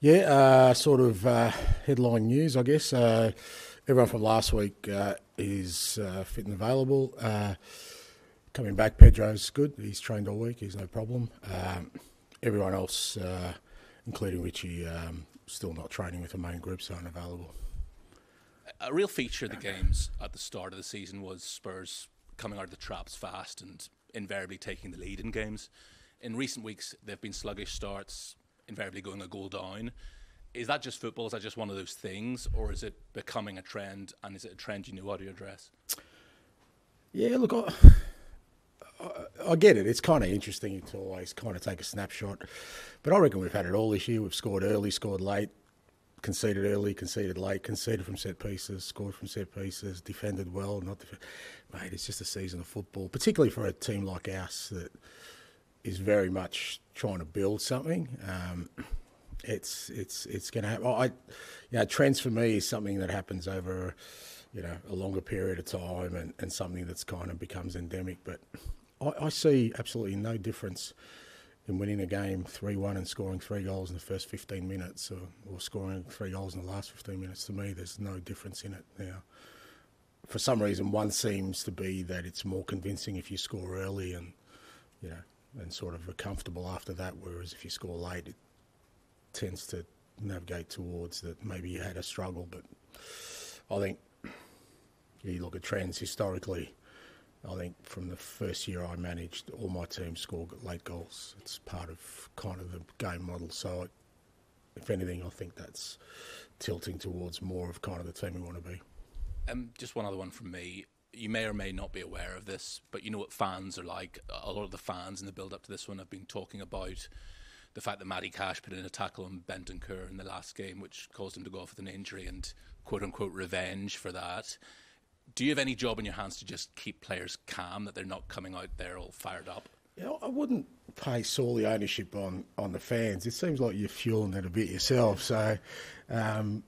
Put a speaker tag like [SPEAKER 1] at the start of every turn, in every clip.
[SPEAKER 1] Yeah, uh, sort of uh, headline news, I guess. Uh, everyone from last week uh, is uh, fit and available. Uh, coming back, Pedro's good. He's trained all week. He's no problem. Um, everyone else, including Richie, um, still not training with the main group, so unavailable.
[SPEAKER 2] A real feature of the games at the start of the season was Spurs coming out of the traps fast and invariably taking the lead in games. In recent weeks, they've been sluggish starts, invariably going a goal down. Is that just football? Is that just one of those things, or is it becoming a trend? And is it a trend you know how to address?
[SPEAKER 1] Yeah, look, I, I, I get it. It's kind of interesting to always kind of take a snapshot, but I reckon we've had it all this year. We've scored early, scored late, conceded early, conceded late, conceded from set pieces, scored from set pieces, defended well, not mate. It's just a season of football, particularly for a team like us that is very much trying to build something. Um, it's it's it's going to happen. I, you know, trends for me is something that happens over, you know, a longer period of time, and, and something that's kind of becomes endemic. But I, I see absolutely no difference in winning a game 3 1 and scoring three goals in the first 15 minutes or, or scoring three goals in the last 15 minutes. To me, there's no difference in it now. For some reason, one seems to be that it's more convincing if you score early and, you know, and sort of are comfortable after that. Whereas if you score late, it tends to navigate towards that maybe you had a struggle. But I think you look at trends historically. I think from the first year I managed, all my teams score late goals. It's part of kind of the game model. So, if anything, I think that's tilting towards more of kind of the team we want to be.
[SPEAKER 2] Um, just one other one from me you may or may not be aware of this, but you know what fans are like. A lot of the fans in the build up to this one have been talking about the fact that Matty Cash put in a tackle on Bentancur in the last game, which caused him to go off with an injury and quote unquote revenge for that. Do you have any job in your hands to just keep players calm, that they're not coming out there all fired up?
[SPEAKER 1] Yeah, I wouldn't place solely ownership on, on the fans. It seems like you're fueling it a bit yourself. So, um,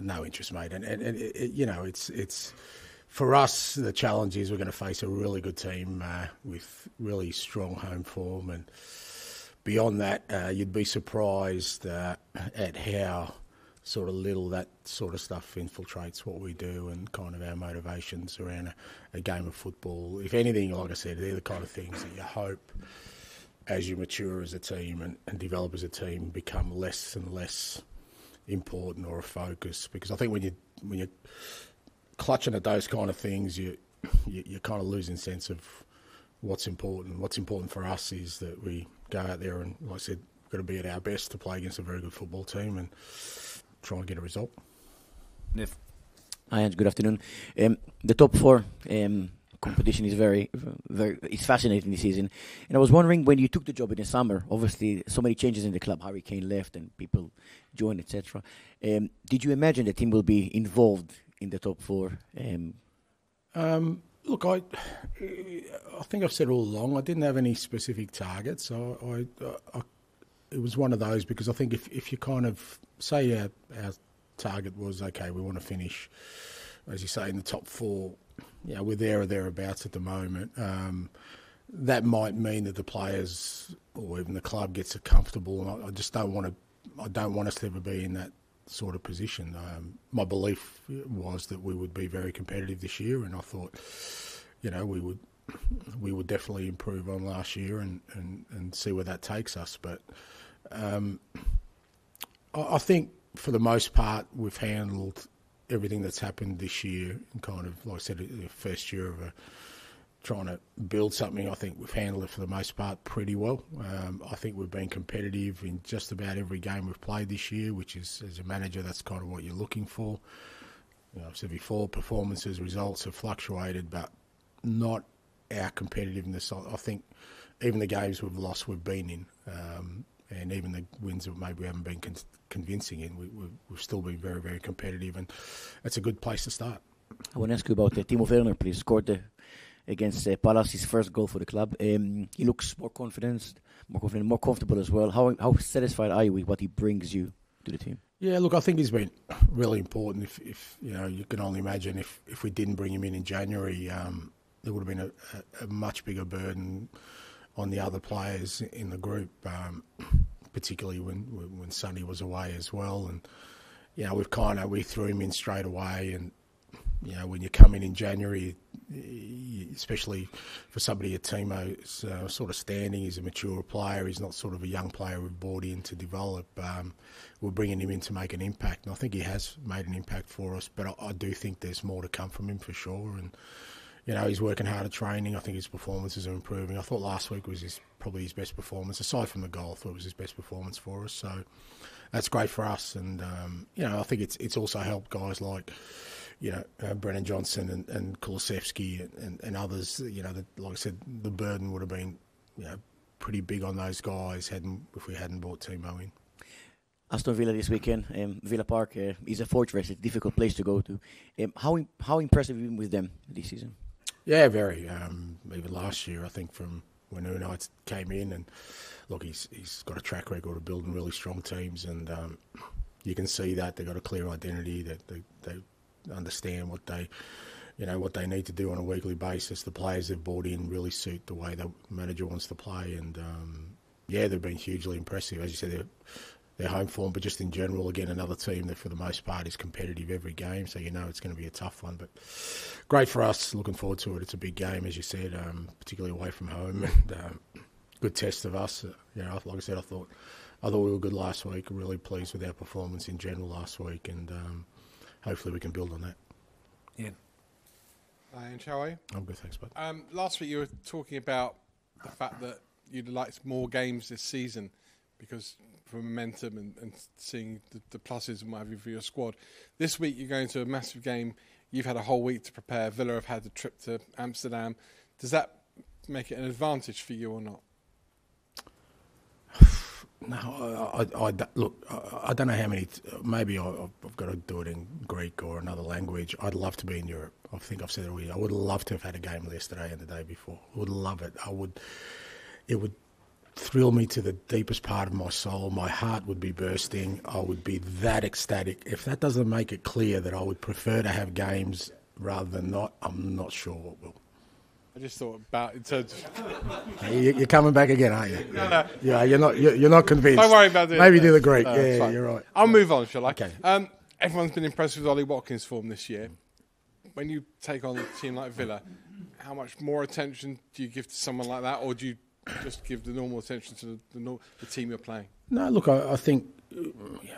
[SPEAKER 1] no interest, mate. And, and, and it, you know, it's it's for us, the challenge is we're going to face a really good team uh, with really strong home form, and beyond that, uh, you'd be surprised uh, at how sort of little that sort of stuff infiltrates what we do and kind of our motivations around a, a game of football. If anything, like I said, they're the kind of things that you hope as you mature as a team and, and develop as a team become less and less important or a focus. Because I think when you when you clutching at those kind of things, you, you you're kind of losing sense of what's important. What's important for us is that we go out there and, like I said, we've got to be at our best to play against a very good football team and try and get a result.
[SPEAKER 3] Niff. Hi. Good afternoon. Um, the top four um, competition is very, very, it's fascinating this season. And I was wondering when you took the job in the summer, obviously so many changes in the club, Harry Kane left and people joined, etc. Um, did you imagine the team will be involved in the top four? Um,
[SPEAKER 1] um, look, I, I think I've said all along I didn't have any specific targets. I, I, I, it was one of those because I think if if you kind of say our, our target was okay, we want to finish, as you say, in the top four. Yeah, we're there or thereabouts at the moment. Um, that might mean that the players or even the club gets a comfortable, and I, I just don't want to. I don't want us to ever be in that sort of position. Um, my belief was that we would be very competitive this year, and I thought, you know, we would we would definitely improve on last year and, and, and see where that takes us. But um, I, I think for the most part, we've handled everything that's happened this year, and kind of like I said, the first year of a trying to build something. I think we've handled it for the most part pretty well. Um, I think we've been competitive in just about every game we've played this year, which is, as a manager, that's kind of what you're looking for. You know, I've said before, performances, results have fluctuated, but not our competitiveness. I, think even the games we've lost, we've been in. Um, and even the wins that maybe we haven't been con- convincing in, we, have still been very, very competitive, and it's a good place to start.
[SPEAKER 3] I want to ask you about uh, Timo Werner, please. Scored the against uh, Palace, his first goal for the club. Um, he looks more confident, more confident, more comfortable as well. How how satisfied are you with what he brings you to the team?
[SPEAKER 1] Yeah, look, I think he's been really important. If, if you know, you can only imagine if, if we didn't bring him in in January, um, there would have been a, a, a, much bigger burden on the other players in the group. Um, particularly when when Sonny was away as well. And you know, we've kind of we threw him in straight away, and you know, when you come in in January, especially for somebody at Timo's uh, sort of standing, he's a mature player. He's not sort of a young player we've brought in to develop. Um, we're bringing him in to make an impact, and I think he has made an impact for us. But I, I do think there's more to come from him for sure, and you know, he's working hard at training. I think his performances are improving. I thought last week was his, probably his best performance, aside from the goal. I thought it was his best performance for us. So that's great for us. And, um, you know, I think it's it's also helped guys like, you know, uh, Brennan Johnson and, and and, and, and, others. You know, like I said, the burden would have been, you know, pretty big on those guys hadn't if we hadn't brought Timo in.
[SPEAKER 3] Aston Villa this weekend, um, Villa Park uh, is a fortress, it's a difficult place to go to. Um, how how impressive have you been with them this season?
[SPEAKER 1] Yeah, very. Um, even last year, I think from when Unai came in, and look, he's he's got a track record of building really strong teams, and um, you can see that they've got a clear identity that they, they understand what they you know what they need to do on a weekly basis. The players they've brought in really suit the way the manager wants to play, and um, yeah, they've been hugely impressive. As you said, their home form, but just in general, again, another team that for the most part is competitive every game, so you know it's going to be a tough one. But great for us, looking forward to it. It's a big game, as you said, um, particularly away from home, and um, good test of us. You know, like I said, I thought I thought we were good last week. Really pleased with our performance in general last week, and um, hopefully we can build on that.
[SPEAKER 4] Yeah. Hi, and how are you?
[SPEAKER 1] I'm good, thanks, bud.
[SPEAKER 4] Um, last week you were talking about the fact that you'd liked more games this season because for momentum and, and seeing the, the, pluses and what have you for your squad. This week you're going to a massive game. You've had a whole week to prepare. Villa have had a trip to Amsterdam. Does that make it an advantage for you or not?
[SPEAKER 1] No, I, I, I, look. I, don't know how many. Maybe I, have got to do it in Greek or another language. I'd love to be in Europe. I think I've said it already. I would love to have had a game yesterday and the day before. I would love it. I would. It would thrill me to the deepest part of my soul. My heart would be bursting. I would be that ecstatic. If that doesn't make it clear that I would prefer to have games rather than not, I'm not sure what will.
[SPEAKER 4] I just thought about in terms.
[SPEAKER 1] Of... You're coming back again, aren't you?
[SPEAKER 4] No, no.
[SPEAKER 1] Yeah, you're not. You're not convinced.
[SPEAKER 4] Don't worry about it.
[SPEAKER 1] Maybe do the Greek. No, yeah, you're right.
[SPEAKER 4] I'll move on, shall I?
[SPEAKER 1] Okay.
[SPEAKER 4] Um, everyone's been impressed with Ollie Watkins' form this year. When you take on a team like Villa, how much more attention do you give to someone like that, or do you just give the normal attention to the, the, the team you're playing?
[SPEAKER 1] No, look, I, I think you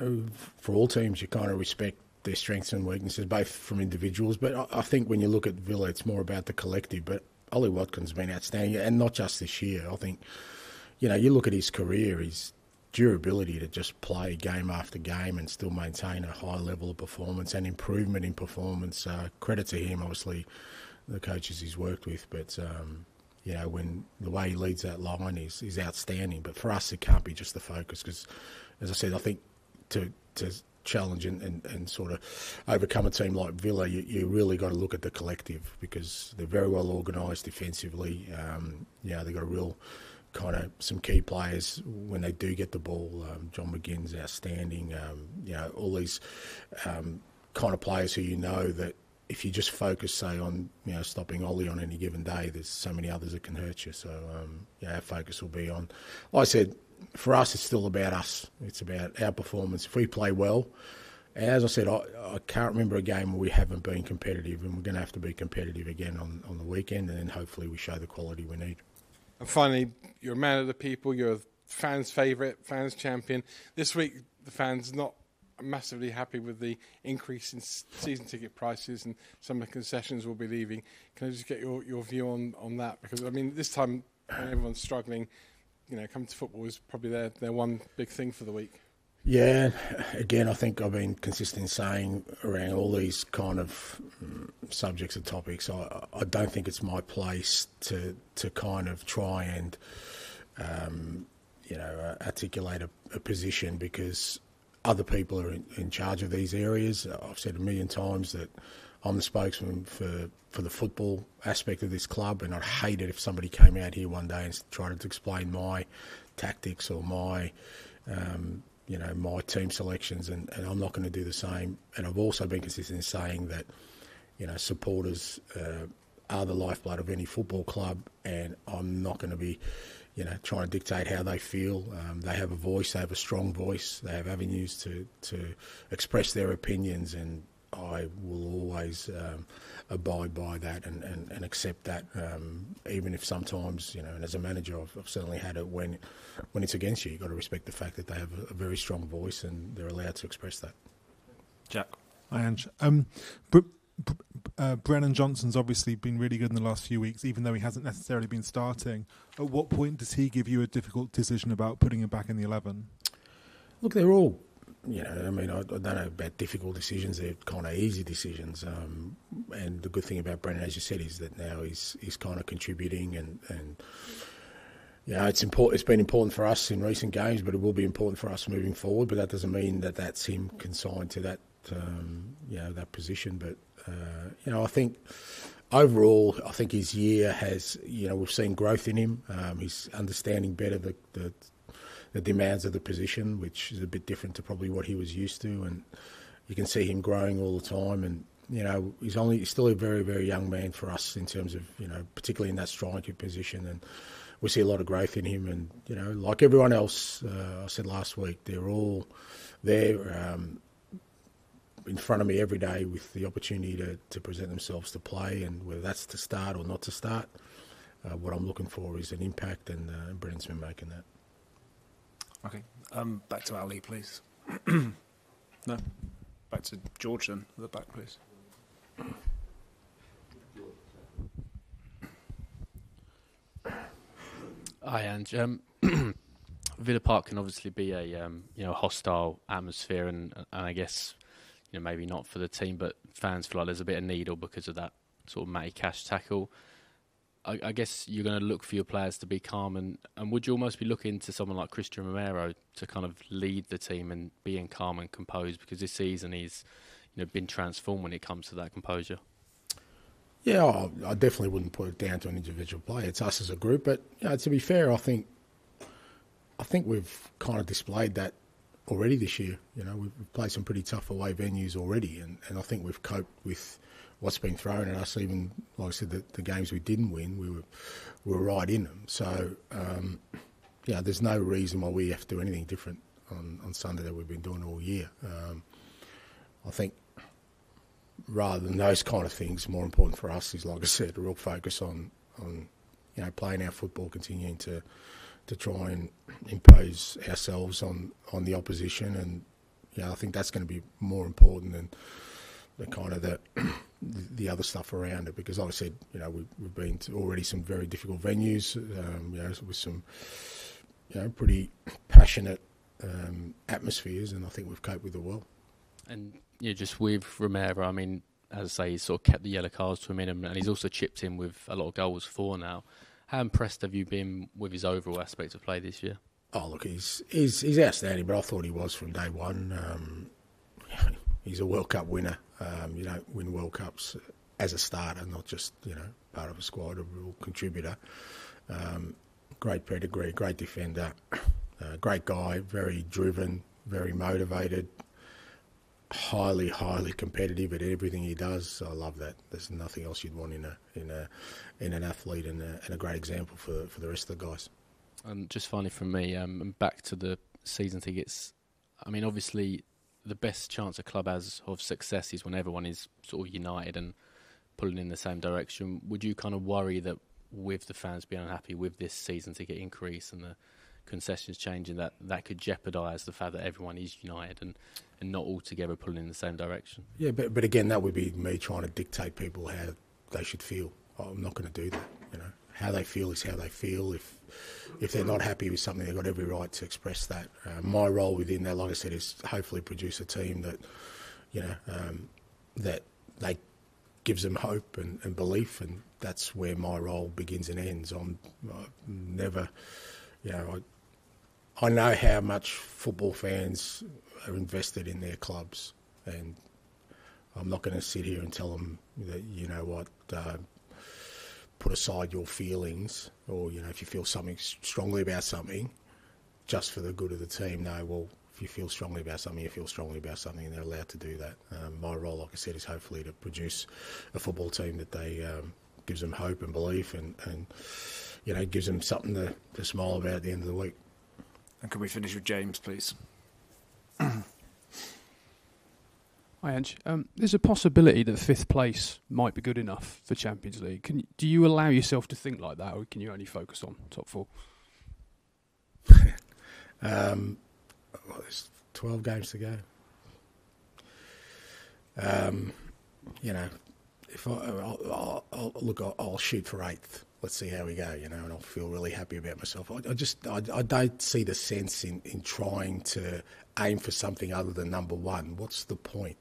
[SPEAKER 1] know, for all teams, you kind of respect their strengths and weaknesses, both from individuals. But I, I think when you look at Villa, it's more about the collective. But Ollie Watkins has been outstanding, and not just this year. I think, you know, you look at his career, his durability to just play game after game and still maintain a high level of performance and improvement in performance. Uh, credit to him, obviously, the coaches he's worked with, but. Um, you know, when the way he leads that line is, is outstanding. But for us, it can't be just the focus because, as I said, I think to to challenge and, and, and sort of overcome a team like Villa, you, you really got to look at the collective because they're very well organised defensively. Um, you know, they've got a real kind of some key players when they do get the ball. Um, John McGinn's outstanding. Um, you know, all these um, kind of players who you know that if you just focus, say, on you know stopping Ollie on any given day, there's so many others that can hurt you. So um, yeah, our focus will be on. Like I said, for us, it's still about us. It's about our performance. If we play well, as I said, I, I can't remember a game where we haven't been competitive, and we're going to have to be competitive again on, on the weekend, and then hopefully we show the quality we need.
[SPEAKER 4] And finally, you're a man of the people. You're a fans' favourite, fans' champion. This week, the fans not massively happy with the increase in season ticket prices and some of the concessions will be leaving. Can I just get your, your view on, on that? Because, I mean, this time everyone's struggling, you know, coming to football is probably their, their one big thing for the week.
[SPEAKER 1] Yeah, again, I think I've been consistent in saying around all these kind of um, subjects and topics. I, I don't think it's my place to to kind of try and um, you know uh, articulate a, a, position because other people are in, in, charge of these areas. I've said a million times that I'm the spokesman for, for the football aspect of this club, and I'd hate it if somebody came out here one day and tried to explain my tactics or my, um, you know, my team selections, and, and I'm not going to do the same. And I've also been consistent in saying that, you know, supporters uh, are the lifeblood of any football club, and I'm not going to be you know, try and dictate how they feel. Um, they have a voice, they have a strong voice, they have avenues to, to express their opinions, and I will always um, abide by that and, and, and accept that, um, even if sometimes, you know, and as a manager, I've, I've, certainly had it when when it's against you. You've got to respect the fact that they have a, a very strong voice and they're allowed to express that.
[SPEAKER 5] Jack.
[SPEAKER 6] Hi, Ange. Um, Br- uh, Brennan Johnson's obviously been really good in the last few weeks, even though he hasn't necessarily been starting. At what point does he give you a difficult decision about putting him back in the 11?
[SPEAKER 1] Look, they're all, you know, I mean, I, I don't know about difficult decisions. They're kind of easy decisions. Um, and the good thing about Brennan, as you said, is that now he's he's kind of contributing and and. You know, it's important. It's been important for us in recent games, but it will be important for us moving forward. But that doesn't mean that that's him consigned to that, um, you know, that position. But uh, you know, I think overall, I think his year has, you know, we've seen growth in him. Um, he's understanding better the, the, the demands of the position, which is a bit different to probably what he was used to, and you can see him growing all the time. And you know, he's only he's still a very very young man for us in terms of you know, particularly in that striker position, and we see a lot of growth in him. And you know, like everyone else, uh, I said last week, they're all there. Um, in front of me every day with the opportunity to, to present themselves to play, and whether that's to start or not to start, uh, what I'm looking for is an impact, and uh, Brennan's been making that.
[SPEAKER 5] Okay, um, back to Ali, please. no, back to George then, at the back, please.
[SPEAKER 7] Hi, Ange. Um, Villa Park can obviously be a um, you know hostile atmosphere, and and I guess you know, maybe not for the team, but fans feel like there's a bit of needle because of that sort of Matty Cash tackle. I, I guess you're going to look for your players to be calm, and, and would you almost be looking to someone like Cristian Romero to kind of lead the team and being calm and composed because this season he's you know been transformed when it comes to that composure.
[SPEAKER 1] Yeah, I definitely wouldn't put it down to an individual player. It's us as a group, but you know, to be fair, I think I think we've kind of displayed that already this year. You know, we've played some pretty tough away venues already, and, and I think we've coped with what's been thrown at us. Even like I said, the, the games we didn't win, we were we were right in them. So um, yeah, there's no reason why we have to do anything different on, on Sunday that we've been doing all year. Um, I think rather than those kind of things, more important for us is like I said, a real focus on on you know playing our football, continuing to to try and impose ourselves on, on the opposition, and yeah, I think that's going to be more important than the kind of the the other stuff around it. Because like I said, you know, we've, we've been to already some very difficult venues, um, you know, with some you know pretty passionate um, atmospheres, and I think we've coped with it well.
[SPEAKER 7] And yeah, just with Romero, I mean, as I say, he's sort of kept the yellow cards to a minimum, and he's also chipped in with a lot of goals for now. How impressed have you been with his overall aspect of play this year?
[SPEAKER 1] Oh, look, he's he's, he's outstanding, but I thought he was from day one. Um, he's a World Cup winner. Um, you don't win World Cups as a starter, not just you know part of a squad, a real contributor. Um, great pedigree, great defender, uh, great guy, very driven, very motivated, highly, highly competitive at everything he does. I love that. There's nothing else you'd want in a in a in an athlete, and a, and a great example for for the rest of the guys.
[SPEAKER 7] And just finally from me, um, back to the season tickets. I mean, obviously, the best chance a club has of success is when everyone is sort of united and pulling in the same direction. Would you kind of worry that with the fans being unhappy with this season ticket increase and the concessions changing, that that could jeopardise the fact that everyone is united and, and not all together pulling in the same direction?
[SPEAKER 1] Yeah, but but again, that would be me trying to dictate people how they should feel. I'm not going to do that. You know, how they feel is how they feel. If if they're not happy with something, they've got every right to express that. Uh, my role within that, like I said, is hopefully produce a team that, you know, um, that they gives them hope and, and, belief, and that's where my role begins and ends. I'm, I'm never, you know, I, I know how much football fans are invested in their clubs, and I'm not going to sit here and tell them that you know what. Uh, put aside your feelings, or you know, if you feel something strongly about something, just for the good of the team. No, well, if you feel strongly about something, you feel strongly about something, and they're allowed to do that. Um, my role, like I said, is hopefully to produce a football team that they um, gives them hope and belief, and, and you know, gives them something to, to smile about at the end of the week.
[SPEAKER 5] And can we finish with James, please?
[SPEAKER 8] Hi, Ange. Um, there's a possibility that fifth place might be good enough for Champions League. Can do you allow yourself to think like that, or can you only focus on top four?
[SPEAKER 1] Um, well, there's 12 games to go. Um, you know, if I, I'll, I'll, I'll, look, I'll, I'll shoot for eighth. Let's see how we go, you know, and I'll feel really happy about myself. I, I just, I, I don't see the sense in, in trying to aim for something other than number one. What's the point?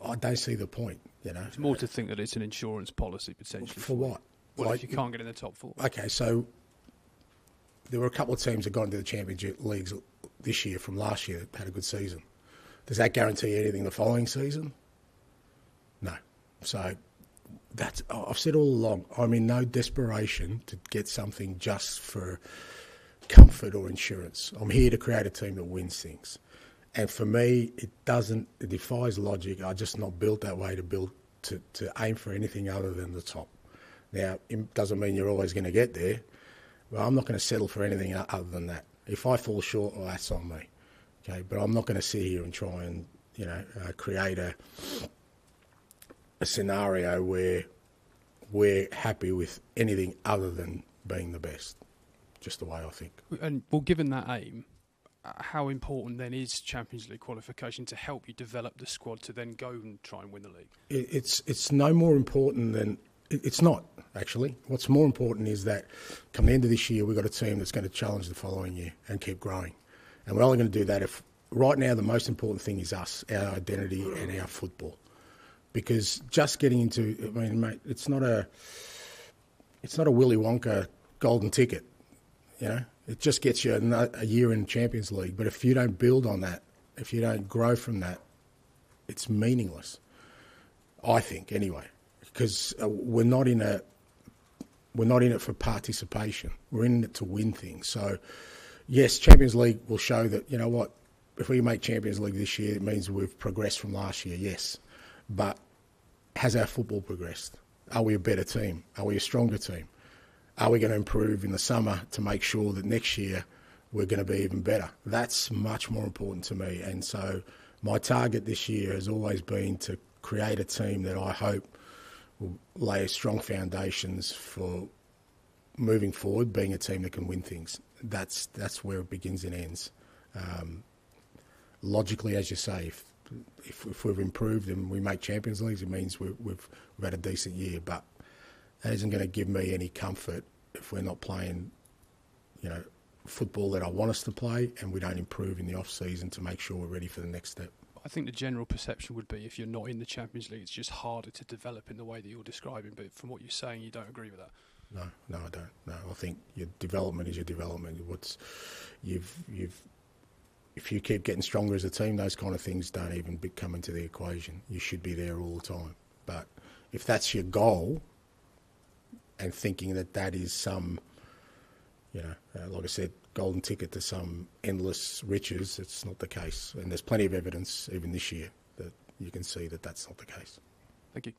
[SPEAKER 1] I don't see the point, you know.
[SPEAKER 8] It's more to think that it's an insurance policy potentially.
[SPEAKER 1] For what?
[SPEAKER 8] Well,
[SPEAKER 1] Like-
[SPEAKER 8] if you can't get in the top four.
[SPEAKER 1] Okay, so there were a couple of teams that got into the championship leagues this year from last year that had a good season. Does that guarantee anything the following season? No. So that's I've said all along. I'm in no desperation to get something just for comfort or insurance. I'm here to create a team that wins things. And for me, it doesn't. It defies logic. I'm just not built that way to build to, to aim for anything other than the top. Now, it doesn't mean you're always going to get there, but I'm not going to settle for anything other than that. If I fall short, well, that's on me. Okay, but I'm not going to sit here and try and you know uh, create a a scenario where we're happy with anything other than being the best. Just the way I think.
[SPEAKER 8] And well, given that aim, how important then is Champions League qualification to help you develop the squad to then go and try and win the league?
[SPEAKER 1] it's it's no more important than it's not actually. What's more important is that come the end of this year, we've got a team that's going to challenge the following year and keep growing. And we're only going to do that if right now the most important thing is us, our identity, and our football. Because just getting into, I mean, mate, it's not a it's not a Willy Wonka golden ticket. You know, it just gets you a, year in Champions League. But if you don't build on that, if you don't grow from that, it's meaningless. I think anyway, because uh, we're not in a we're not in it for participation. We're in it to win things. So, yes, Champions League will show that you know what. If we make Champions League this year, it means we've progressed from last year. Yes, but has our football progressed? Are we a better team? Are we a stronger team? Are we going to improve in the summer to make sure that next year we're going to be even better? That's much more important to me. And so my target this year has always been to create a team that I hope will lay strong foundations for moving forward, being a team that can win things. That's that's where it begins and ends. Um, logically, as you say, if, if if we've improved and we make Champions Leagues, it means we've we've, we've had a decent year. But that isn't going to give me any comfort if we're not playing, you know, football that I want us to play, and we don't improve in the off season to make sure we're ready for the next step.
[SPEAKER 8] I think the general perception would be if you're not in the Champions League, it's just harder to develop in the way that you're describing. But from what you're saying, you don't agree with that.
[SPEAKER 1] No, no, I don't. No, I think your development is your development. What's you've you've if you keep getting stronger as a team, those kind of things don't even come into the equation. You should be there all the time. But if that's your goal, and thinking that that is some, you know, uh, like I said, golden ticket to some endless riches, it's not the case. And there's plenty of evidence, even this year, that you can see that that's not the case.
[SPEAKER 8] Thank you.